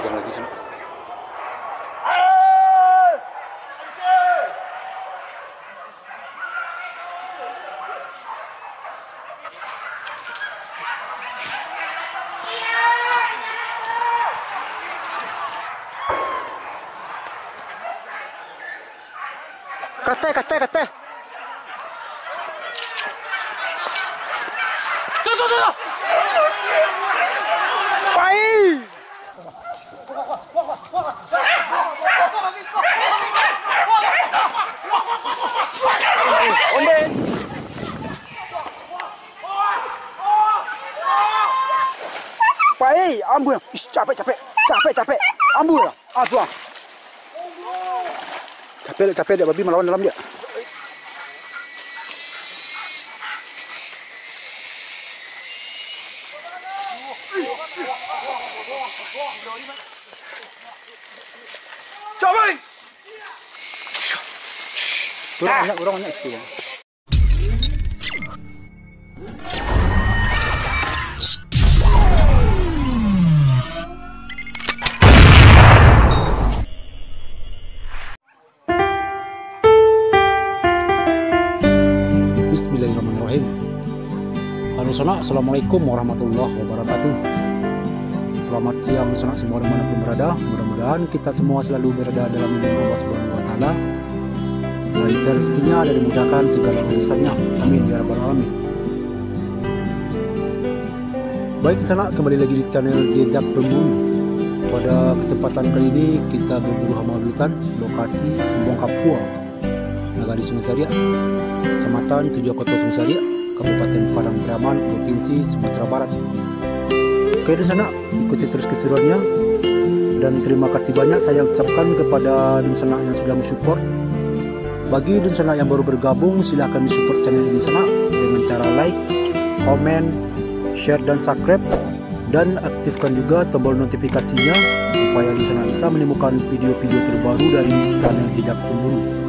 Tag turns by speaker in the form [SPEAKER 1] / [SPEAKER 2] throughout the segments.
[SPEAKER 1] kejar lagi sana. Kate, Pai, ambil. Ih, capek, capek. Capek, capek. Ah, tuang. Capek, capek dia babi melawan dalam dia.
[SPEAKER 2] Coba.
[SPEAKER 1] Orang banyak, orang banyak Bismillahirrahmanirrahim. Halo Assalamualaikum warahmatullahi wabarakatuh. Selamat siang Sona semua di mana pun berada. Mudah-mudahan kita semua selalu berada dalam lindungan Allah Subhanahu Wa Taala. Lancar rezekinya dan dimudahkan segala urusannya. Amin ya rabbal alamin. Baik Sona, kembali lagi di channel Jejak Pemburu. Pada kesempatan kali ini kita berburu hama hutan lokasi Bongkap Nagari Sungai Saria, Kecamatan Tujuh Kota Sungai Saria, Kabupaten Padang Braman, Provinsi Sumatera Barat. Oke di sana ikuti terus keseruannya dan terima kasih banyak saya ucapkan kepada Dunsana yang sudah mensupport. Bagi Dunsana yang baru bergabung silahkan disupport channel ini sana dengan cara like, komen, share dan subscribe dan aktifkan juga tombol notifikasinya supaya Dunsana bisa menemukan video-video terbaru dari channel Jejak Pemburu.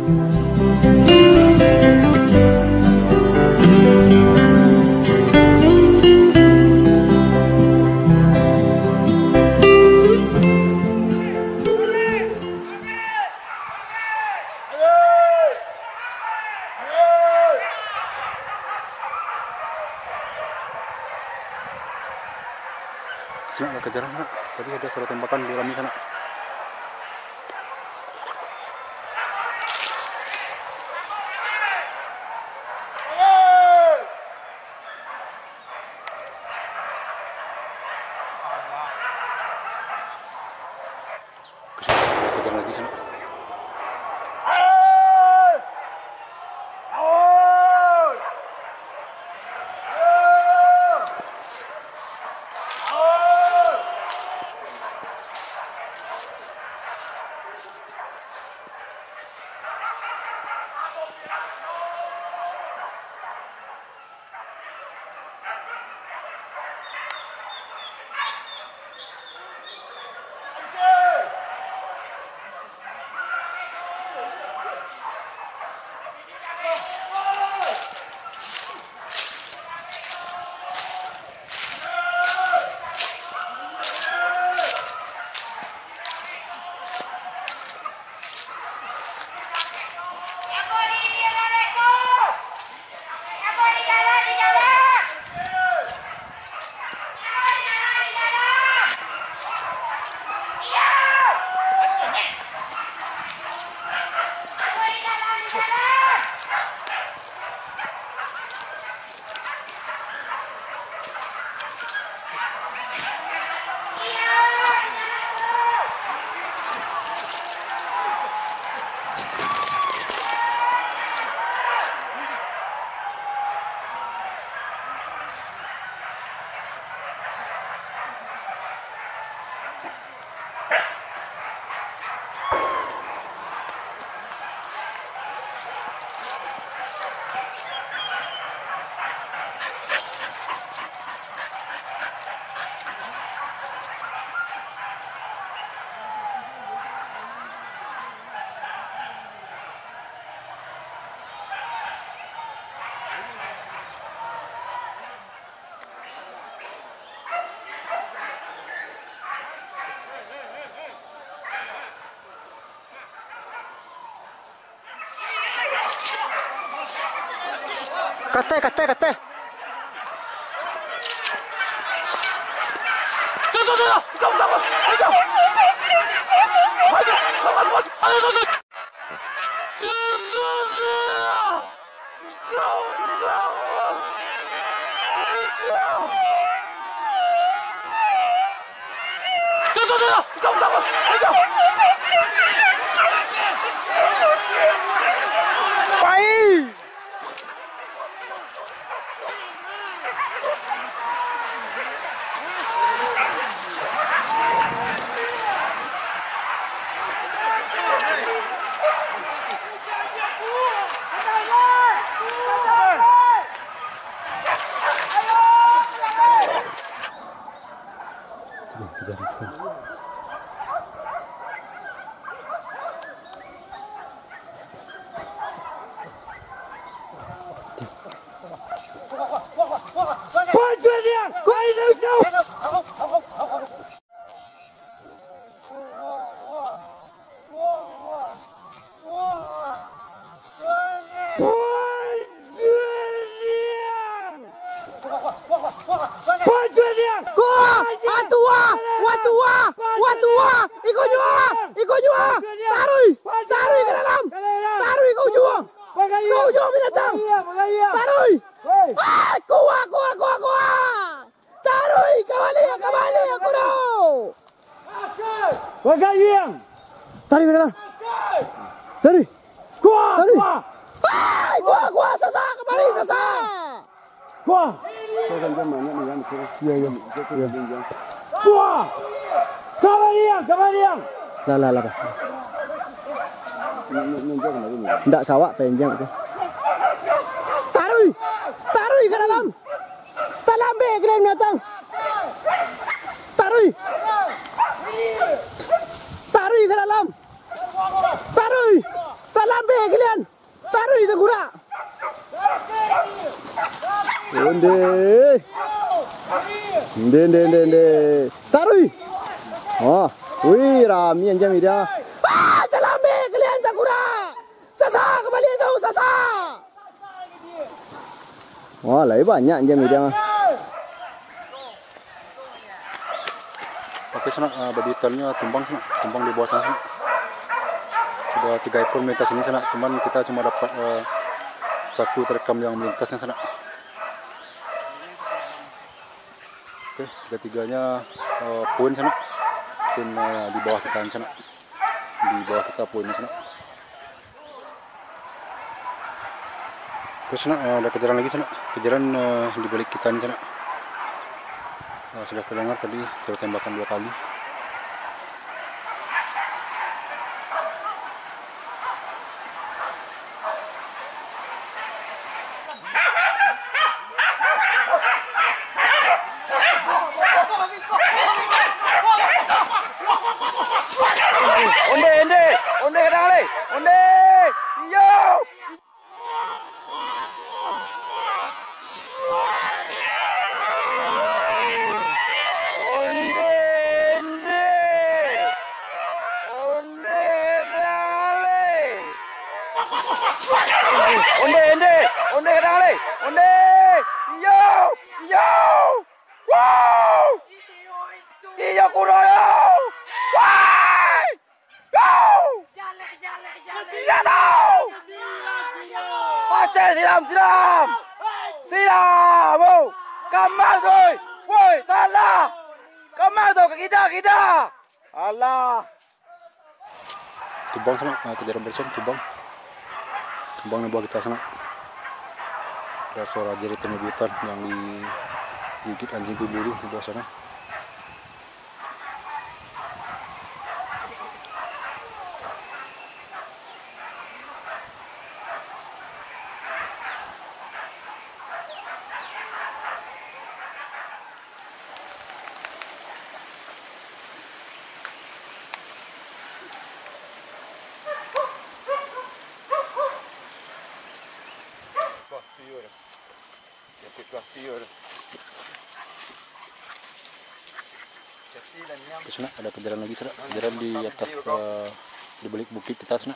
[SPEAKER 1] Sana ada kejaran sana. Tadi ada suara tembakan di rami sana.
[SPEAKER 2] gasté, gasté, gasté. Jadi, serius, 上
[SPEAKER 3] Wagayang!
[SPEAKER 2] Tarik ke dalam! Tarik!
[SPEAKER 3] Kuah!
[SPEAKER 2] Tarik!
[SPEAKER 3] Kuah!
[SPEAKER 2] Hai, kuah, kuah, sasa! Kembali! Lah, lah, lah. Tidak kawak panjang tu. Tarui! Tarui ke dalam! Tak lambe ke dalam binatang! Tarui! Ke dalam! Tarui! Tak lambe kalian! Tarui tegura! Onde! Onde, onde, onde, onde! Tarui! Oh, wih, rami anjam dia. Ah, tak lambe kalian tegura! Sasa, kembali kau, Sasa! Wah, lagi banyak anjam dia mah.
[SPEAKER 4] Sana uh, babi hitamnya sana, tumbang di bawah sana. sana. Sudah tiga ekor melintas sana, cuman kita cuma dapat eh, satu terekam yang melintasnya sana. Oke, tiga tiganya uh, poin sana, poin eh, di bawah kita sana, di bawah kita poinnya sana. Terus sana eh, ada kejaran lagi sana, kejaran eh, di balik kita sana. Nah, sudah terdengar tadi sudah tembakan dua kali. Tumbang sana, nah, kejaran bersama tumbang. Tumbang di bawah kita sana. Ada suara jari temubutan yang digigit anjing berburu di bawah sana. Terus sana ada kejaran lagi sana, kejaran di atas eh, di balik bukit kita sana.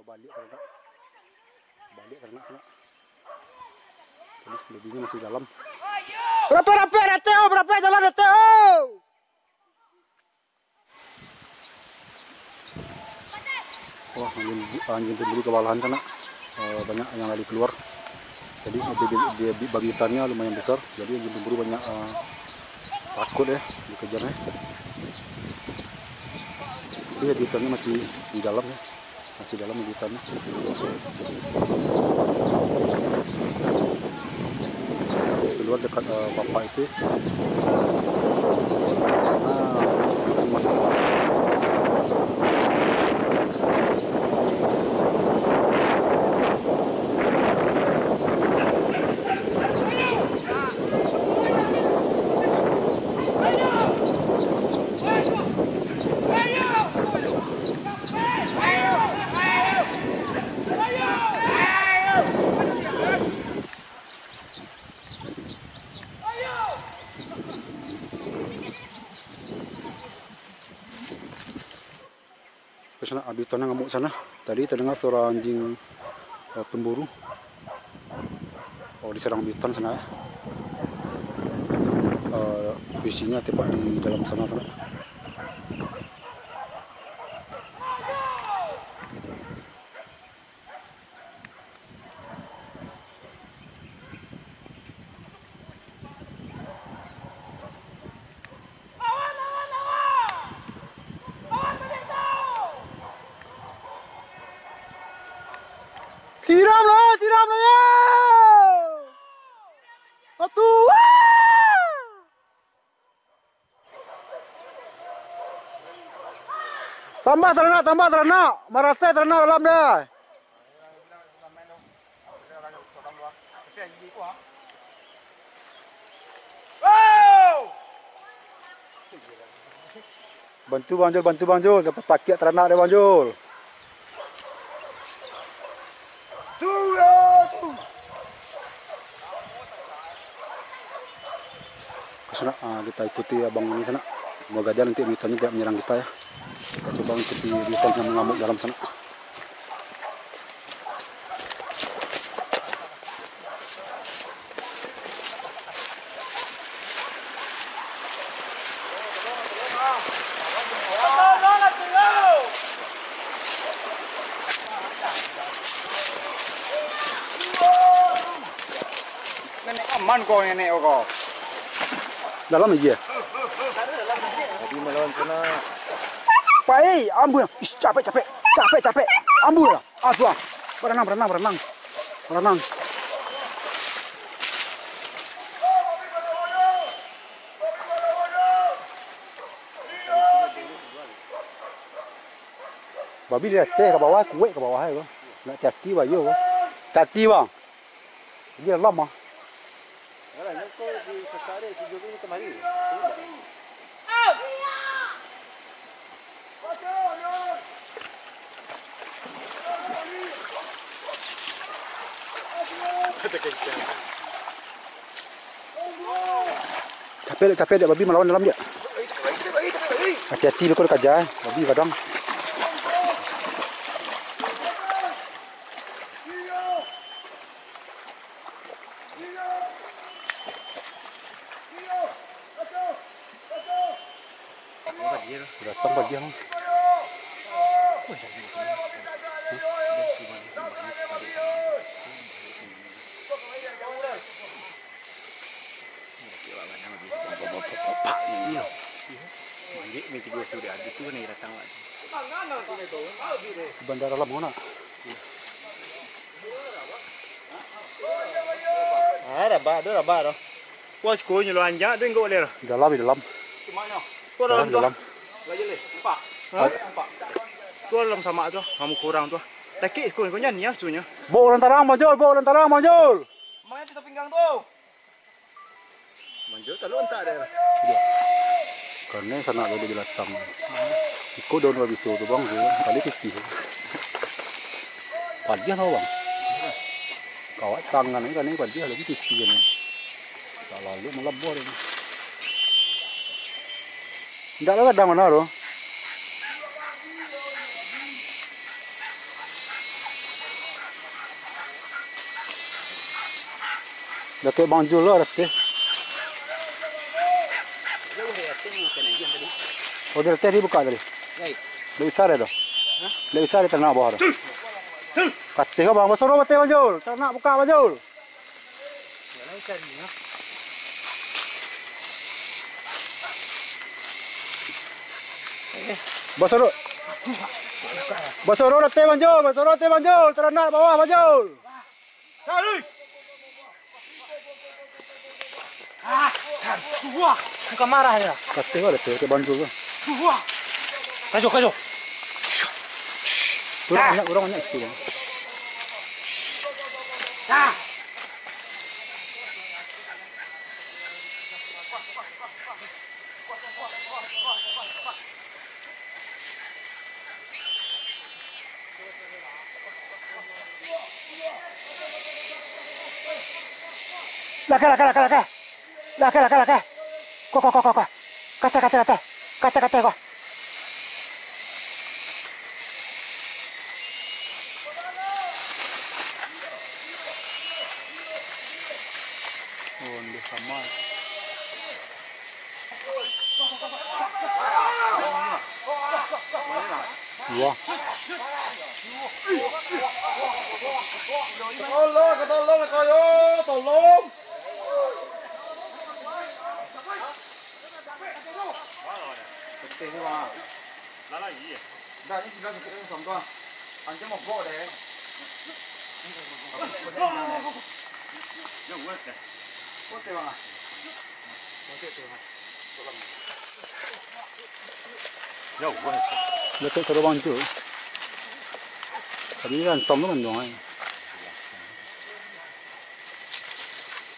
[SPEAKER 5] Balik karena balik karena sana. Polis lebihnya masih dalam. Berapa berapa rete oh, berapa jalan rete oh. Wah, anjing, anjing pemburu kewalahan sana. Eh, banyak yang lari keluar jadi dia bagitannya lumayan besar jadi anjing pemburu banyak uh, takut ya dikejarnya tapi habitatnya masih di dalam ya masih dalam habitatnya keluar dekat uh, bapak itu. Sana masuk ke sana habitatnya ngamuk sana. Tadi terdengar suara anjing uh, pemburu. Oh diserang habitat sana ya. Uh, visinya tepat di dalam sana sana Siram lo, siram lo ya. Satu. Tambah ternak, tambah ternak. Marasai ternak dalam dah. Bantu banjul, bantu banjul. Dapat pakai ternak dia banjul. Ke sana ah, kita ikuti abang ini sana. Semoga aja nanti mitanya tidak menyerang kita ya. Coba ikuti biutan yang mengamuk dalam sana.
[SPEAKER 4] Aman kau nenek kau.
[SPEAKER 5] Dalam aja.
[SPEAKER 4] Tadi melawan kena.
[SPEAKER 5] Pai, ambil. Ih, capek, capek, capek, capek. Ambil lah. Ah, tuang. Berenang, berenang, berenang. Berenang. Babi dia teh ke bawah, kuek ke bawah itu. Nak hati bah yo. Hati bang. Dia lama. Capek dek, capek dek babi melawan dalam dia. Hati-hati lu kalau kerja, eh. babi kadang. Datang bagi yang. Bandara lah mana?
[SPEAKER 4] Ah, dah bah, dah bah dah. Kau sekolah ni lo anja, tu engkau leh.
[SPEAKER 5] Di dalam, di dalam.
[SPEAKER 4] Kau
[SPEAKER 5] Dalam,
[SPEAKER 4] dalam
[SPEAKER 5] di
[SPEAKER 4] tu.
[SPEAKER 5] dalam.
[SPEAKER 4] Kau dalam sama tu, kamu kurang tu. Tapi kau kau nyanyi ya, sunya.
[SPEAKER 5] Bawa orang tarang. Bawa orang tarang, Manjul.
[SPEAKER 4] Mana kita pinggang tu? Manjul tak lu entak dah.
[SPEAKER 5] Karena sana ada di belakang. Iko daun wabiso tu bang, kali pipi. Padiah tau bang. Kawat tangan ni kan ni padiah lagi pipi kan. Tak lalu melebur ni. Tidak lah kadang mana tu. Dah kayak Bang Jul lah dah dibuka tadi. Lebih besar itu. Lebih besar itu nak bawah. Katih kau bang, besar betul bang Jul. Tak nak buka bang Jul. Besar. Besar teh bang Jul, besar teh bang Jul. Tak nak bawah bang Jul.
[SPEAKER 4] Cari. Ah, wah, kau marah ya.
[SPEAKER 5] Katih kau teh ke bang Jul.
[SPEAKER 4] Wah. Kaju, kaju.
[SPEAKER 5] Orang banyak, orang banyak itu bang.
[SPEAKER 4] Ah.
[SPEAKER 2] Laka, laka, laka, laka. Laka, laka, laka. Kok, kok, kok, 帰
[SPEAKER 5] った帰っ
[SPEAKER 4] た行こう。Dah ni sudah kita yang sangka. Anjir mau bawa deh. Ya, buat deh. Buat deh bang. Ya, buat.
[SPEAKER 5] Datuk suruh bang Jul. Tadi kan som tu mendong ai.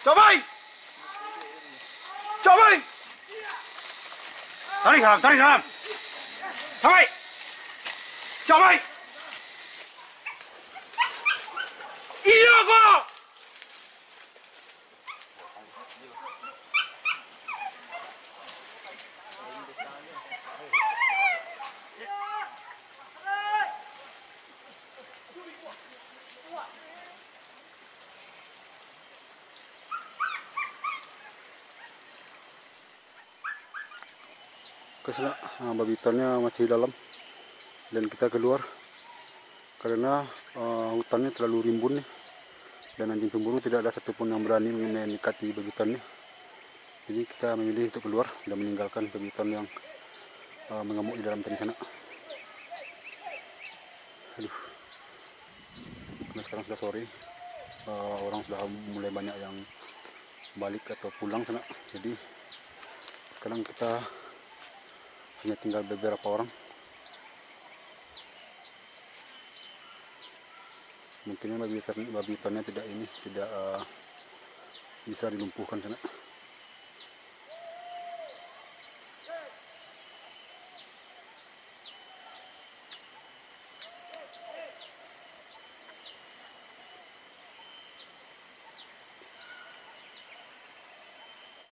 [SPEAKER 4] Cobai! Cobai! Tarik salam, tarik salam. Cobai! Cobai! Iya kok!
[SPEAKER 5] ke sana uh, babi hutannya masih dalam. Dan kita keluar karena uh, hutannya terlalu rimbun nih. Dan anjing pemburu tidak ada satupun yang berani mendekati babi hutannya jadi kita memilih untuk keluar dan meninggalkan babi hutan yang uh, mengamuk di dalam tadi sana. Aduh. Karena sekarang sudah sore uh, orang sudah mulai banyak yang balik atau pulang sana. Jadi sekarang kita hanya tinggal beberapa orang. Mungkin babi babi hutannya tidak ini tidak uh, bisa dilumpuhkan sana